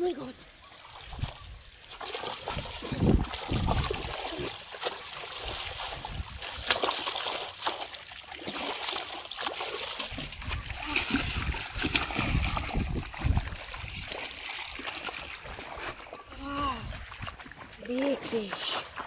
my God. Wow. Big fish.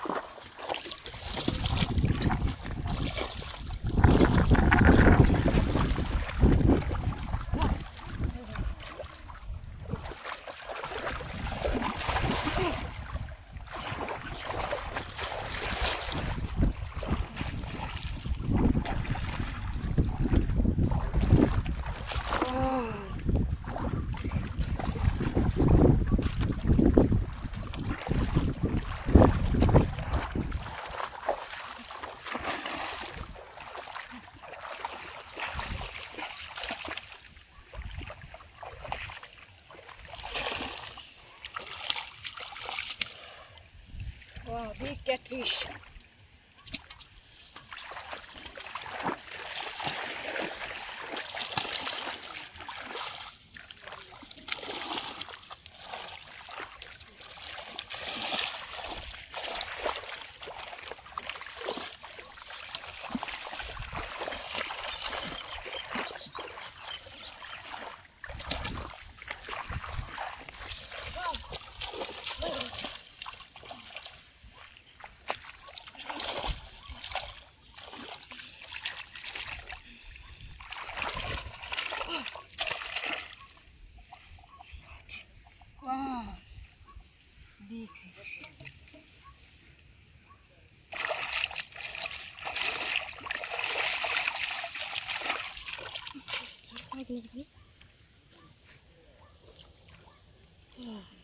Big catfish. Yeah.